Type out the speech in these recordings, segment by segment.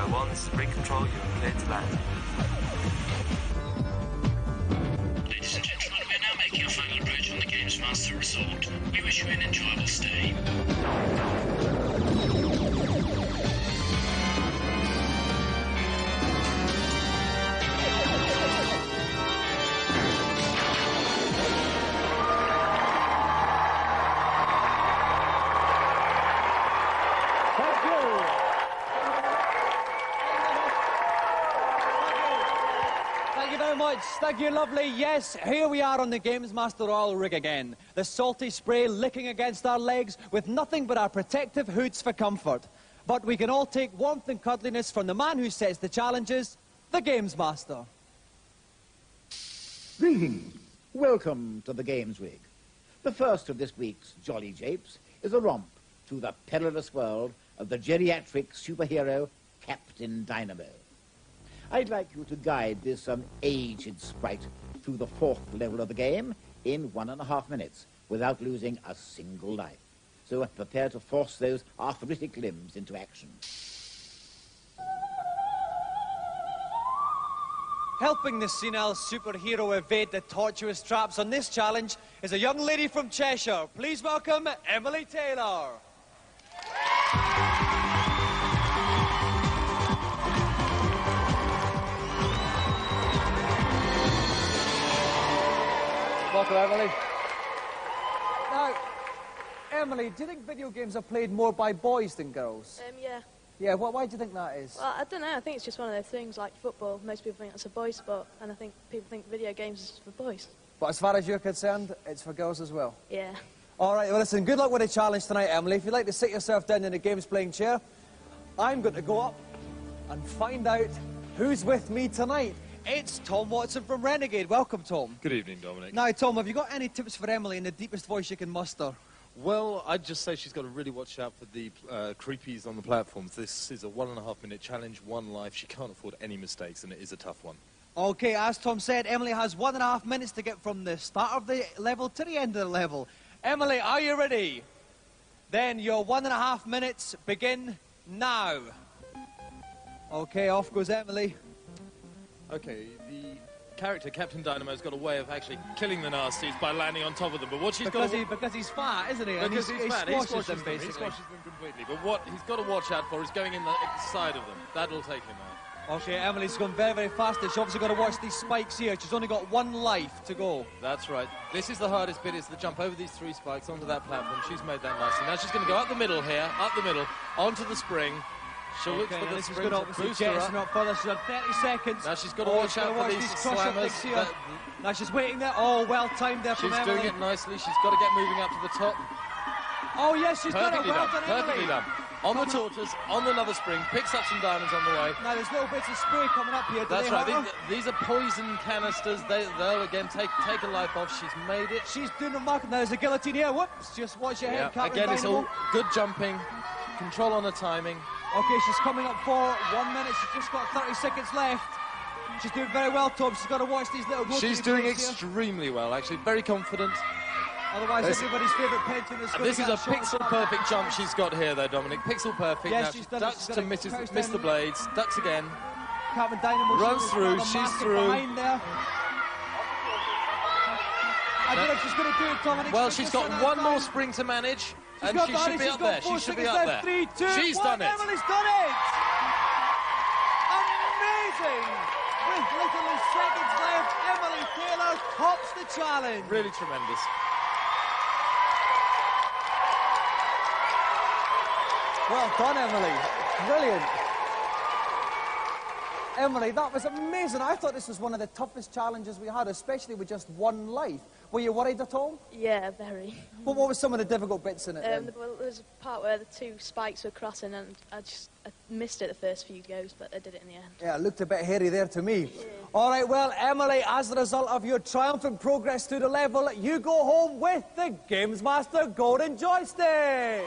Clear land. Ladies and gentlemen, we are now making our final approach on the Games Master Resort. We wish you an enjoyable stay. Thank you very much. Thank you, lovely. Yes, here we are on the Games Master Oil rig again. The salty spray licking against our legs with nothing but our protective hoods for comfort. But we can all take warmth and cuddliness from the man who sets the challenges, the Games Master. Greetings. Welcome to the Games Rig. The first of this week's Jolly Japes is a romp through the perilous world of the geriatric superhero Captain Dynamo. I'd like you to guide this um, aged sprite through the fourth level of the game in one and a half minutes without losing a single life. So uh, prepare to force those arthritic limbs into action. Helping the senile superhero evade the tortuous traps on this challenge is a young lady from Cheshire. Please welcome Emily Taylor. Welcome, Emily. Now, Emily, do you think video games are played more by boys than girls? Um, yeah. Yeah, wh- why do you think that is? Well, I don't know. I think it's just one of those things like football. Most people think it's a boys' sport, and I think people think video games is for boys. But as far as you're concerned, it's for girls as well. Yeah. All right, well, listen, good luck with the challenge tonight, Emily. If you'd like to sit yourself down in the games playing chair, I'm going to go up and find out who's with me tonight. It's Tom Watson from Renegade. Welcome, Tom. Good evening, Dominic. Now, Tom, have you got any tips for Emily in the deepest voice you can muster? Well, I'd just say she's got to really watch out for the uh, creepies on the platforms. This is a one and a half minute challenge, one life. She can't afford any mistakes, and it is a tough one. Okay, as Tom said, Emily has one and a half minutes to get from the start of the level to the end of the level. Emily, are you ready? Then your one and a half minutes begin now. Okay, off goes Emily. Okay, the character Captain Dynamo's got a way of actually killing the nasties by landing on top of them. But what she's Because, got he, because he's fat, isn't he? And because he's, he's, he fat, he squashes squashes them, them, basically. he squashes them completely. But what he's got to watch out for is going in the side of them. That'll take him out. Okay, Emily's gone very, very fast. She's obviously got to watch these spikes here. She's only got one life to go. That's right. This is the hardest bit, is the jump over these three spikes onto that platform. She's made that nicely. Now she's going to go up the middle here, up the middle, onto the spring. She'll look Okay, for the this is spring going to to obviously boost up. further. She's got 30 seconds. Now she's got to Oh, watch out for these slammers. here. Now she's waiting there. Oh, well timed there from she's doing it nicely. She's got to get moving up to the top. Oh, yes, she's done it. Perfectly Well done. done, Perfectly done. On the tortoise, on another spring, picks up some diamonds on the way. Now there's little bits of spray coming up here. Do That's right. These, these are poison canisters. They, they'll again take take a life off. She's made it. She's doing remarkable. Now there's a guillotine here. Whoops, just watch your Yeah. head, Again, it's all good jumping, control on the timing. Okay, she's coming up for one minute. She's just got 30 seconds left. She's doing very well, Tom. She's got to watch these little She's doing plates here. extremely well, actually. Very confident. Otherwise, This- everybody's favourite pension is going This is a pixel perfect jump she's got here, though, Dominic. Pixel perfect. Yes, now she's she done ducks She's to misses, miss the blades, ducks again. Captain Dynamo Runs through, she's through. Behind there. I don't know if she's going to do it, Tom. Well, she's got one more spring to manage, and got she should be she's up got there. four She should be seconds up left. there. Three, two, She's one. done it. Emily's done it. Amazing. With literally seconds left, Emily Taylor tops the challenge. Really tremendous. Well done, Emily. Brilliant. Emily, that was amazing. I thought this was one of the toughest challenges we had, especially with just one life. Were you worried at all? Yeah, very. Well, what were some of the difficult bits in it? Um, then? well, there was a part where the two spikes were crossing, and I just I missed it the first few goes, but I did it in the end. Yeah, it looked a bit hairy there to me. All right, well, Emily, as a result of your triumphant progress through the level, you go home with the Games Master Golden Joystick.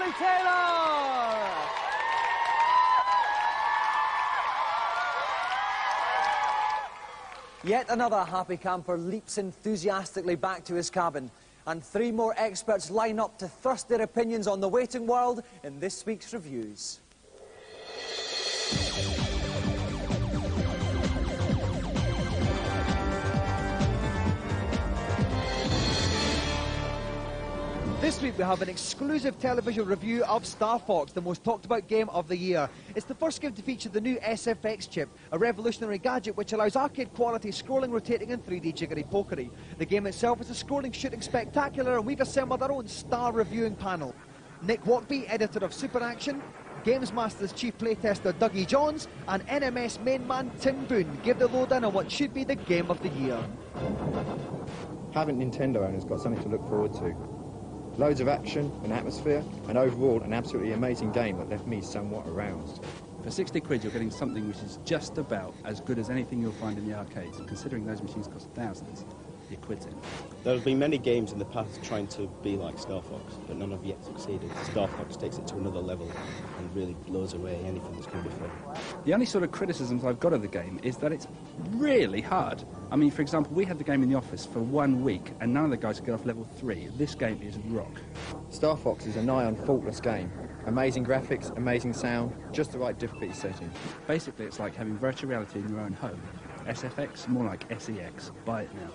Emily Taylor. Yet another happy camper leaps enthusiastically back to his cabin. And three more experts line up to thrust their opinions on the waiting world in this week's reviews. This week we have an exclusive television review of Star Fox, the most talked about game of the year. It's the first game to feature the new SFX chip, a revolutionary gadget which allows arcade quality scrolling, rotating and 3D jiggery pokery. The game itself is a scrolling shooting spectacular and we've assembled our own star reviewing panel. Nick Walkby, editor of Super Action, Games Master's chief playtester Dougie Johns and NMS main man Tim Boone give the lowdown on what should be the game of the year. Haven't Nintendo owners got something to look forward to? Loads of action and atmosphere, and overall an absolutely amazing game that left me somewhat aroused. For 60 quid, you're getting something which is just about as good as anything you'll find in the arcades. And considering those machines cost thousands, you're quitting. There have been many games in the past trying to be like Star Fox, but none have yet succeeded. Star Fox takes it to another level and really blows away anything that's come before. The only sort of criticisms I've got of the game is that it's really hard. I mean, for example, we had the game in the office for one week, and none of the guys could get off level three. This game is rock. Star Fox is a nigh on faultless game. Amazing graphics, amazing sound, just the right difficulty setting. Basically, it's like having virtual reality in your own home. SFX, more like SEX. Buy it now.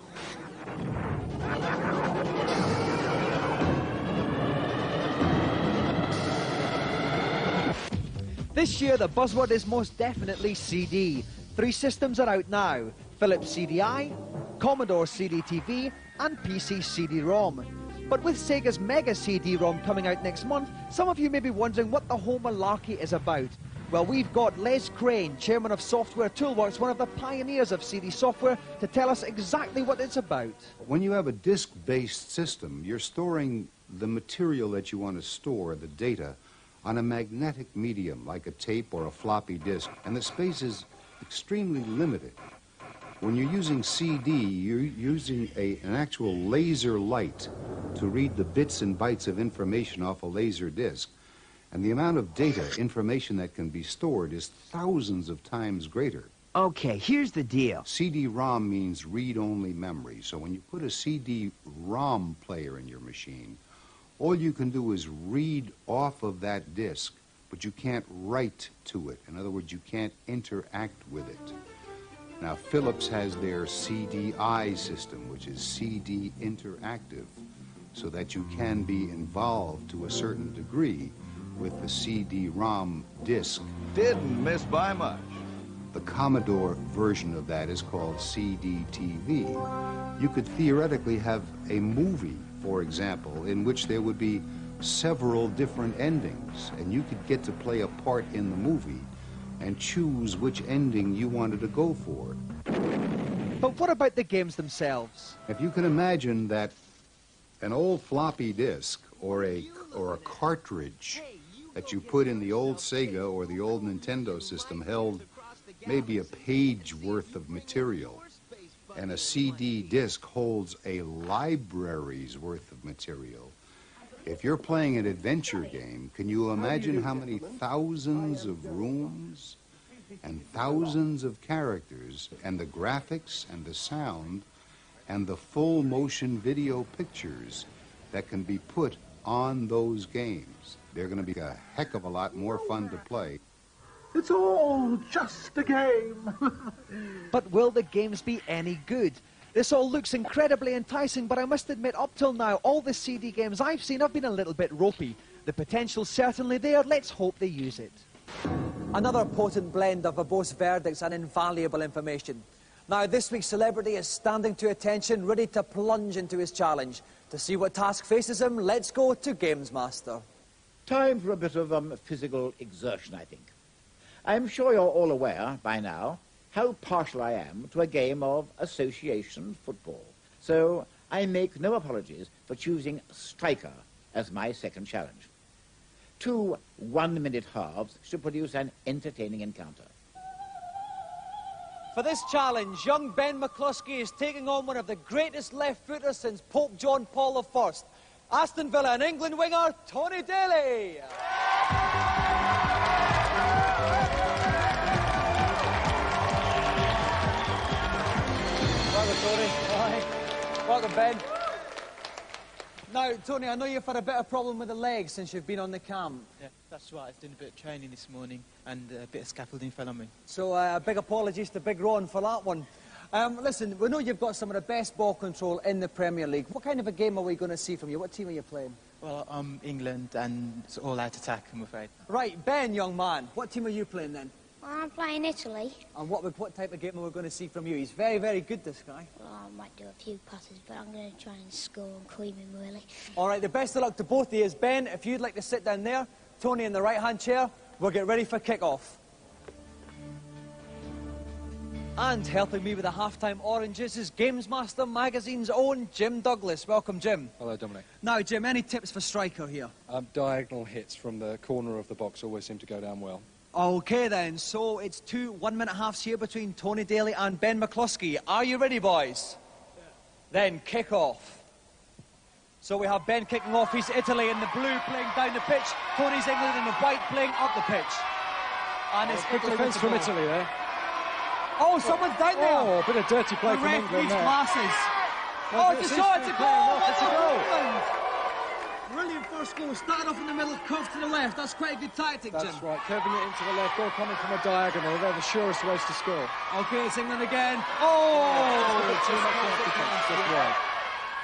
This year, the buzzword is most definitely CD. Three systems are out now Philips CDI, Commodore CD-TV, and PC CD-ROM. But with Sega's Mega CD-ROM coming out next month, some of you may be wondering what the whole malarkey is about. Well, we've got Les Crane, chairman of Software Toolworks, one of the pioneers of CD software, to tell us exactly what it's about. When you have a disk-based system, you're storing the material that you want to store, the data, on a magnetic medium like a tape or a floppy disk, and the space is extremely limited. When you're using CD, you're using a, an actual laser light to read the bits and bytes of information off a laser disc. And the amount of data, information that can be stored is thousands of times greater. Okay, here's the deal. CD-ROM means read-only memory. So when you put a CD-ROM player in your machine, all you can do is read off of that disk, but you can't write to it. In other words, you can't interact with it. Now, Philips has their CDI system, which is CD interactive, so that you can be involved to a certain degree with the CD-ROM disk. Didn't miss by much. The Commodore version of that is called CD-TV. You could theoretically have a movie, for example, in which there would be several different endings, and you could get to play a part in the movie and choose which ending you wanted to go for. But what about the games themselves? If you can imagine that an old floppy disk or a or a cartridge that you put in the old Sega or the old Nintendo system held maybe a page worth of material and a CD disc holds a library's worth of material. If you're playing an adventure game, can you imagine how many thousands of rooms and thousands of characters and the graphics and the sound and the full motion video pictures that can be put on those games? They're going to be a heck of a lot more fun to play. It's all just a game. But will the games be any good? This all looks incredibly enticing, but I must admit, up till now, all the CD games I've seen have been a little bit ropey. The potential's certainly there, let's hope they use it. Another potent blend of verbose verdicts and invaluable information. Now, this week's celebrity is standing to attention, ready to plunge into his challenge. To see what task faces him, let's go to Games Master. Time for a bit of um, physical exertion, I think. I'm sure you're all aware by now how partial I am to a game of association football. So I make no apologies for choosing striker as my second challenge. Two one-minute halves should produce an entertaining encounter. For this challenge, young Ben McCluskey is taking on one of the greatest left-footers since Pope John Paul I. Aston Villa and England winger, Tony Daley. Welcome, Tony. Hi. Welcome, Ben. Now, Tony, I know you've had a bit of problem with the legs since you've been on the camp. Yeah, that's right. I've done a bit of training this morning and a bit of scaffolding fell on me. So, uh, big apologies to Big Ron for that one. Um, listen, we know you've got some of the best ball control in the Premier League. What kind of a game are we going to see from you? What team are you playing? Well, I'm England and it's all out attack, I'm afraid. Right, Ben, young man, what team are you playing then? I'm playing Italy. And what, what type of game are we going to see from you? He's very, very good, this guy. Well, I might do a few passes, but I'm going to try and score and cream him, really. All right, the best of luck to both of you. Ben, if you'd like to sit down there, Tony in the right-hand chair, we'll get ready for kick-off. And helping me with the halftime oranges is Games Master Magazine's own Jim Douglas. Welcome, Jim. Hello, Dominic. Now, Jim, any tips for striker here? Um, diagonal hits from the corner of the box always seem to go down well. Okay, then. So it's two one-minute halves here between Tony Daley and Ben McCluskey. Are you ready, boys? Then kick off. So we have Ben kicking off. He's Italy in the blue playing down the pitch. Tony's England in the white playing up the pitch. And it's Good defence from. Italy there. Oh, someone's down there. Oh, a bit of dirty play the from England referee's there. glasses. Well, oh, it's a seems shot, it's a goal. it's a goal. Brilliant first goal. Started off in the middle, curved to the left. That's quite a good tactic, That's Jim. right, curving it into the left, goal coming from a diagonal. They're the surest ways to score. Oh, okay, it's England again. Oh! oh too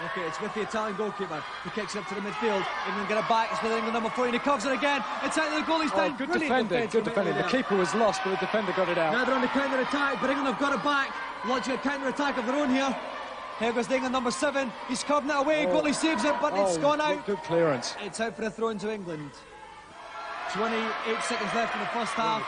Okay, it's with the Italian goalkeeper. He kicks it up to the midfield. England get it back. It's with England number 14. He covers it again. It's out to the goalie's Oh, down. good Brilliant defending, good defending. The keeper was lost, but the defender got it out. Now they're on the counter attack, but England have got it back. Launching a counter attack of their own here. Here goes the England number seven. He's curving it away. Oh. Goalie saves it, but it's oh, gone out. Good clearance. It's out for a throw into England. 28 seconds left in the first half.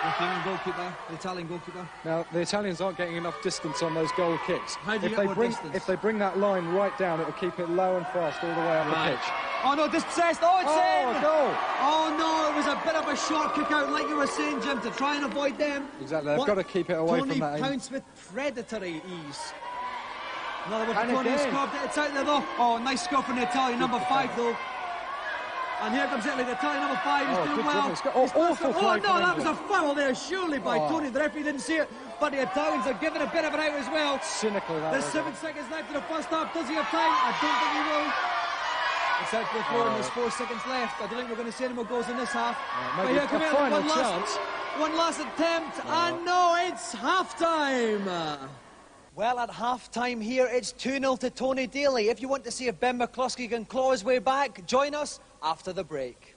The goalkeeper, the Italian goalkeeper. Now the Italians aren't getting enough distance on those goal kicks. How do you if get they more bring distance? if they bring that line right down, it'll keep it low and fast all the way up Right. the pitch. Oh no, dispossessed. Oh, it's Oh, in. goal. Oh no, it was a bit of a short kick out, like you were saying, Jim, to try and avoid them. Exactly, they've What- got to keep it away Tony from that. end. pounced with predatory ease. Another one for Tony. It's out there though. Oh, nice score from the Italian number five though. And here comes Italy, the Italian number five. He's Oh, doing well. Oh, He's awful Oh no, that was a foul there, surely by Oh. Tony. The referee didn't see it, but the Italians are giving a bit of it out as well. Cynical that There's seven seconds left in the first half. Does he have time? I don't think he will. It's out for the throw, and there's oh. four seconds left. I don't think we're going to see any more goals in this half. Uh, but maybe here a come in, final one last, one last attempt, uh. and no, it's half time. Well, at half time here, it's 2 0 to Tony Daley. If you want to see if Ben McCluskey can claw his way back, join us after the break.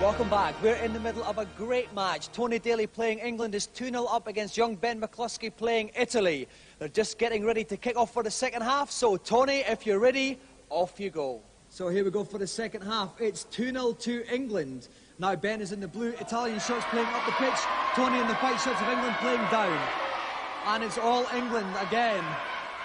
Welcome back. We're in the middle of a great match. Tony Daley playing England is 2 0 up against young Ben McCluskey playing Italy. They're just getting ready to kick off for the second half. So, Tony, if you're ready, off you go. So, here we go for the second half. It's 2 0 to England. Now, Ben is in the blue Italian shirts playing up the pitch. Tony in the white shirts of England playing down. And it's all England again.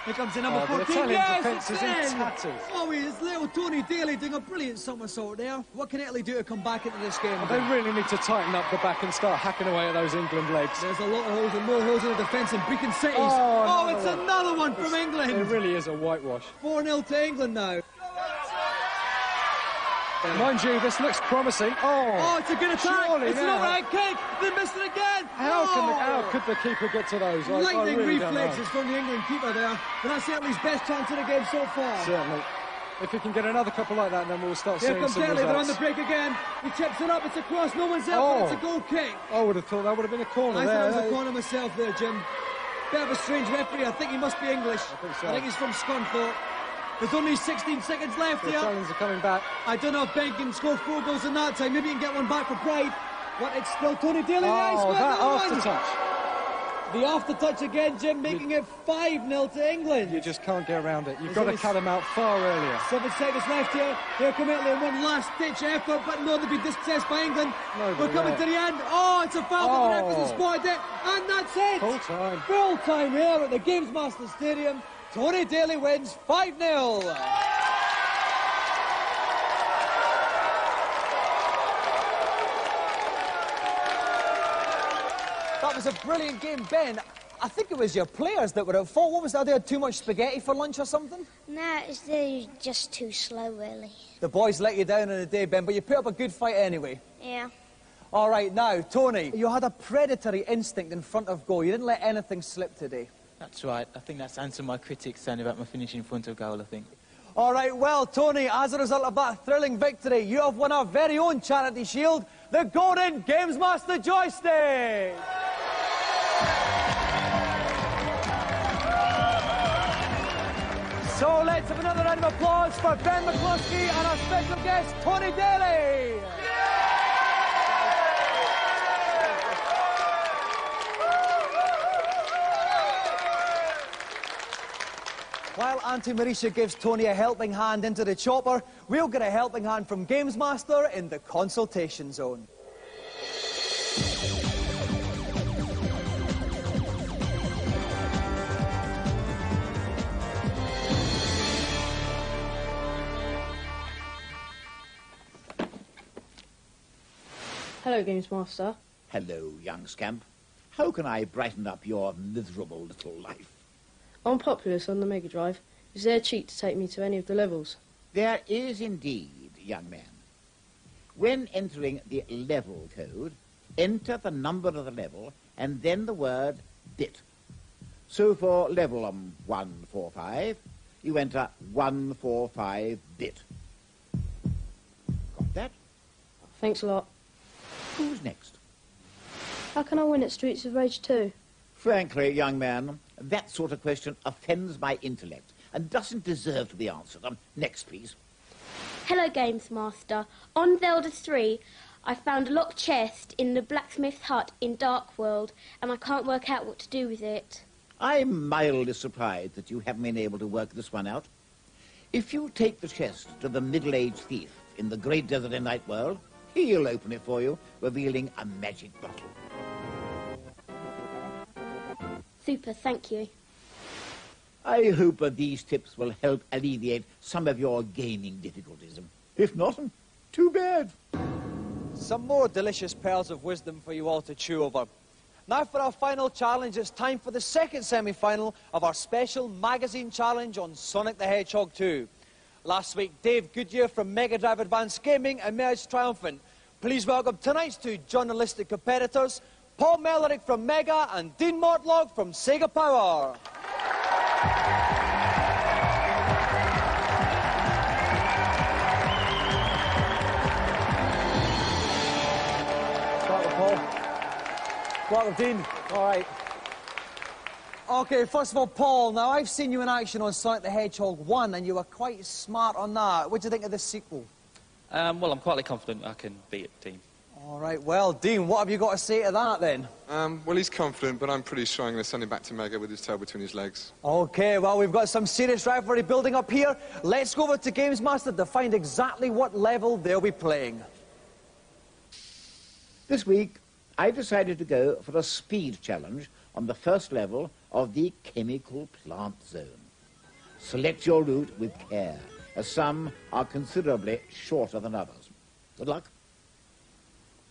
Here comes the number Oh, the 14. Italian yes, defence it's is in tatters. Oh, it's little Tony Daley doing a brilliant somersault there. What can Italy do to come back into this game? They really need to tighten up the back and start hacking away at those England legs. There's a lot of holes and more holes in the defence in Brecon Cities. Oh, Oh, it's one. another one from It England. It really is a whitewash. 4 0 to England now. Mind you, this looks promising. Oh, Oh, it's a good attack. Surely it's an now. overhead kick. They missed it again. how, can the, Oh. how could the keeper get to those? I, I Lightning really don't reflexes from the England keeper there. But that's Italy's best chance of the game so far. Certainly. If we can get another couple like that, then we'll start Here seeing comes some Italy. They're on the break again. He chips it up. It's across. No one's there, Oh. but it's a oh. goal kick. I would have thought that would have been a corner I there. thought it was a eh? corner myself there, Jim. Bit of a strange referee. I think he must be English. I think so. I think he's from Scunthorpe. There's only 16 seconds left The here. Italians are coming back. I don't know if Ben can score four goals in that time. Maybe he can get one back for pride. But it's still Tony Daley. Oh, that another after touch. The after touch again, Jim, making it 5 0 to England. You just can't get around it. You've There's got to cut them out far earlier. Seven seconds left here. Here come Italy in one last ditch effort, but no, they've been dispossessed by England. Nobody We're coming to the end. Oh, it's a foul, but the ref Oh. hasn't spotted it. And that's it. Full time. Full time here at the Games Master Stadium. Tony Daley wins 5 0. That was a brilliant game, Ben. I think it was your players that were at fault. What was that? They had too much spaghetti for lunch or something? Nah, it's they're just too slow, really. The boys let you down in the day, Ben, but you put up a good fight anyway. Yeah. All right, now, Tony, you had a predatory instinct in front of goal. You didn't let anything slip today. That's right. I think that's answered my critics saying about my finishing in front of goal, I think. All right, well, Tony, as a result of that thrilling victory, you have won our very own charity shield, the Golden Games Master Joystick. So let's have another round of applause for Ben McCluskey and our special guest, Tony Daley. While Auntie Marisha gives Tony a helping hand into the chopper, we'll get a helping hand from Games Master in the consultation zone. Hello, Games Master. Hello, young scamp. How can I brighten up your miserable little life? On Populous on the Mega Drive, is there a cheat to take me to any of the levels? There is indeed, young man. When entering the level code, enter the number of the level and then the word bit. So for level um, 145, you enter 145 bit. Got that? Thanks a lot. Who's next? How can I win at Streets of Rage 2? Frankly, young man, that sort of question offends my intellect and doesn't deserve to be answered. Um, next, please. Hello, Games Master. On Zelda 3, I found a locked chest in the blacksmith's hut in Dark World, and I can't work out what to do with it. I'm mildly surprised that you haven't been able to work this one out. If you take the chest to the middle-aged thief in the great desert in Night World, he'll open it for you, revealing a magic bottle. Super, thank you. I hope that these tips will help alleviate some of your gaming difficulties. If not, too bad. Some more delicious pearls of wisdom for you all to chew over. Now for our final challenge, it's time for the second semi-final of our special magazine challenge on Sonic the Hedgehog 2. Last week, Dave Goodyear from Mega Drive Advanced Gaming emerged triumphant. Please welcome tonight's two journalistic competitors, Paul Mellerick from Mega and Dean Mortlock from Sega Power. Start with Paul. Start with Dean. All right. Okay, first of all, Paul, now I've seen you in action on Sonic the Hedgehog 1, and you were quite smart on that. What do you think of the sequel? Um, well, I'm quietly confident I can beat it, team. All right, well, Dean, what have you got to say to that then? Um, well, he's confident, but I'm pretty sure I'm going to send him back to Mega with his tail between his legs. Okay, well, we've got some serious rivalry building up here. Let's go over to Games Master to find exactly what level they'll be playing. This week, I decided to go for a speed challenge on the first level of the chemical plant zone. Select your route with care, as some are considerably shorter than others. Good luck.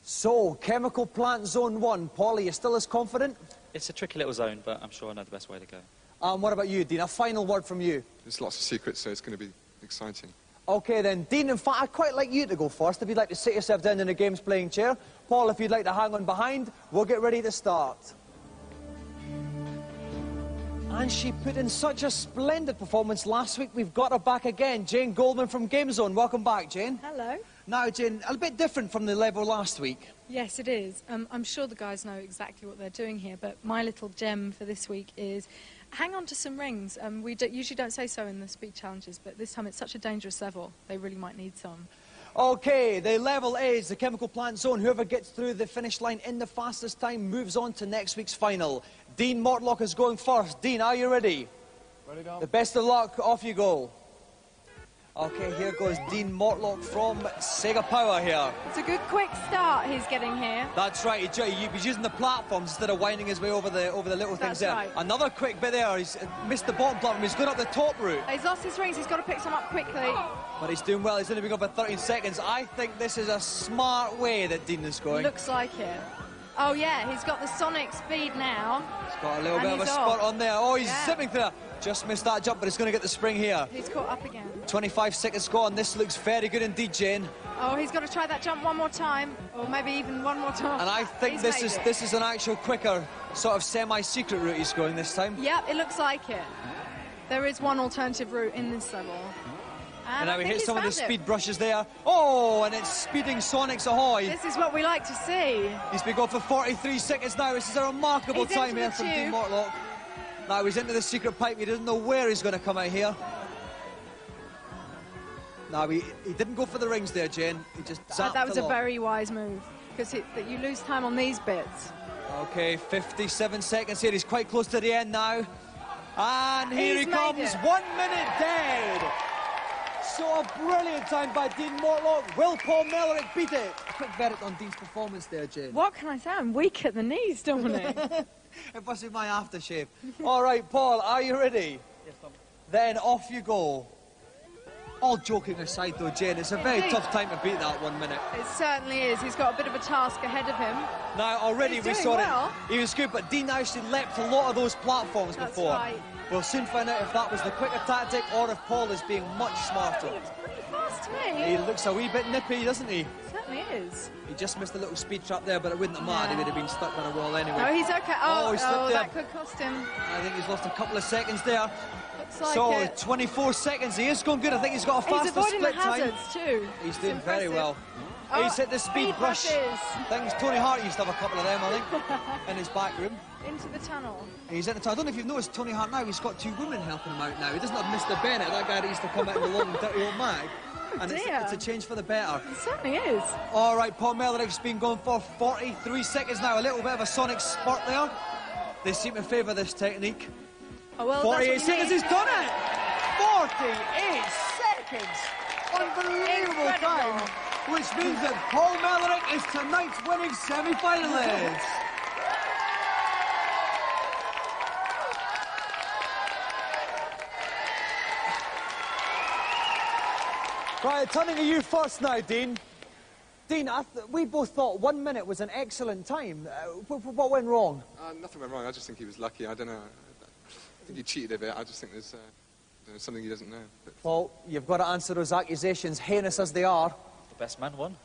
So, Chemical Plant Zone 1. Paul, are you still as confident? It's a tricky little zone, but I'm sure I know the best way to go. And what about you, Dean? A final word from you. There's lots of secrets, so it's going to be exciting. Okay then, Dean, in fact, I'd quite like you to go first if you'd like to sit yourself down in the game's playing chair. Paul, if you'd like to hang on behind, we'll get ready to start. And she put in such a splendid performance last week. We've got her back again. Jane Goldman from GameZone. Welcome back, Jane. Hello. Now, Jane, a bit different from the level last week. Yes, it is. Um, I'm sure the guys know exactly what they're doing here, but my little gem for this week is hang on to some rings. Um, we do, usually don't say so in the speed challenges, but this time it's such a dangerous level, they really might need some. Okay, the level is the chemical plant zone. Whoever gets through the finish line in the fastest time moves on to next week's final. Dean Mortlock is going first. Dean, are you ready? Ready, Dom. The best of luck. Off you go. Okay, here goes Dean Mortlock from Sega Power here. It's a good quick start he's getting here. That's right. He, he was using the platforms instead of winding his way over the over the little things That's there. right. Another quick bit there. He's uh, missed the bottom platform. He's going up the top route. He's lost his rings, he's got to pick some up quickly. But he's doing well. He's only been going for 13 seconds. I think this is a smart way that Dean is going. Looks like it. Oh yeah, he's got the sonic speed now. He's got a little And bit of a he's spot on there. Oh, he's Yeah. zipping through. Just missed that jump, but he's going to get the spring here. He's caught up again. 25 seconds gone. This looks very good indeed, Jane. Oh, he's got to try that jump one more time, or maybe even one more time. And I think He's this is it. this is an actual quicker sort of semi-secret route he's going this time. Yep, it looks like it. There is one alternative route in this level. And, And, now he think some of the found it. speed brushes there. Oh, and it's speeding Sonics ahoy. This is what we like to see. He's been going for 43 seconds now. This is a remarkable He's time here from Dean tube. Mortlock. Now he's into the secret pipe. He doesn't know where he's going to come out here. Now he, he didn't go for the rings there, Jane. He just Uh, that was a along. very wise move because that you lose time on these bits. Okay, 57 seconds here. He's quite close to the end now. And here He's he comes. it. One minute dead. So a brilliant time by Dean Mortlock. Will Paul Mellerick beat it? A quick verdict on Dean's performance there, Jane. What can I say? I'm weak at the knees, Dominic. It must be my aftershave. All right, Paul, are you ready? Yes, Tom. Then off you go. All joking aside, though, Jane, it's a very Indeed. tough time to beat that one minute. it certainly is. He's got a bit of a task ahead of him. Now, already He's we doing saw well. it. He was good, but Dean actually leapt a lot of those platforms That's before. right. We'll soon find out if that was the quicker tactic or if Paul is being much smarter. Pretty fast to me. He looks a wee bit nippy, doesn't he? Certainly is. He just missed a little speed trap there, but it wouldn't have mattered. He would have been stuck by the wall anyway. No, he's okay. Oh, Oh, he oh, there. that could cost him. I think he's lost a couple of seconds there. Looks like so, it. 24 seconds. He is going good. I think he's got a He's faster the split time. hazards too. He's doing very well. Oh, he's hit the speed, speed brush brushes. things. Tony Hart used to have a couple of them, I think, in his back room. Into the tunnel. He's in the tunnel. I don't know if you've noticed Tony Hart now. He's got two women helping him out now. He doesn't have Mr. Bennett, that guy that used to come out in the long dirty old mag. Oh, and it's, it's a change for the better. It certainly is. All right, Paul Mellerick's been going for 43 seconds now. A little bit of a sonic spurt there. They seem to favour this technique. Oh, well, 48 that's seconds, need. he's done it! 48 seconds! Unbelievable Incredible. time! Which means that Paul Mellerick is tonight's winning semi-finalist. Right, turning to you first now, Dean. Dean, I th- we both thought one minute was an excellent time. Uh, wh- wh- what went wrong? Uh, nothing went wrong. I just think he was lucky. I don't know. I think he cheated a bit. I just think there's uh, you know, something he doesn't know. But Paul, you've got to answer those accusations, heinous as they are. The best man won.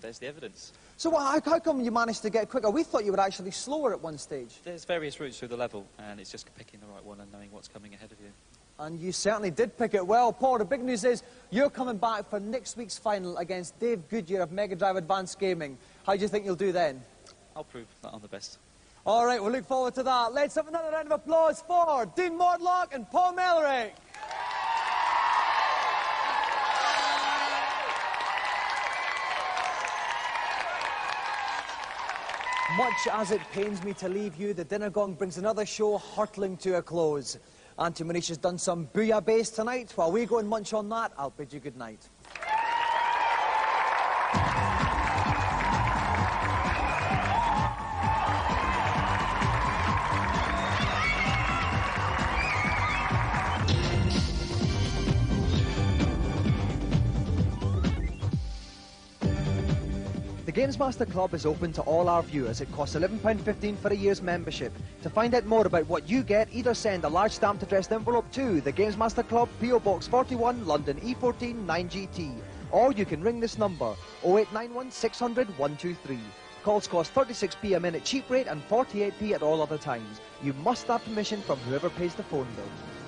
There's the evidence. So what, how, how come you managed to get quicker? We thought you were actually slower at one stage. There's various routes through the level, and it's just picking the right one and knowing what's coming ahead of you. And you certainly did pick it well. Paul, the big news is you're coming back for next week's final against Dave Goodyear of Mega Drive Advanced Gaming. How do you think you'll do then? I'll prove that I'm the best. All right, we'll look forward to that. Let's have another round of applause for Dean Mortlock and Paul Mellerick. Much as it pains me to leave you, the dinner gong brings another show hurtling to a close. Auntie has done some booyah bouillabaisse tonight. While we go and munch on that, I'll bid you good night. The Games Master Club is open to all our viewers. It costs £11.15 for a year's membership. To find out more about what you get, either send a large stamped addressed envelope to the Games Master Club, PO Box 41, London E14 9GT. Or you can ring this number, 0891 600 123. Calls cost 36p a minute cheap rate and 48p at all other times. You must have permission from whoever pays the phone bill.